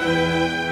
Música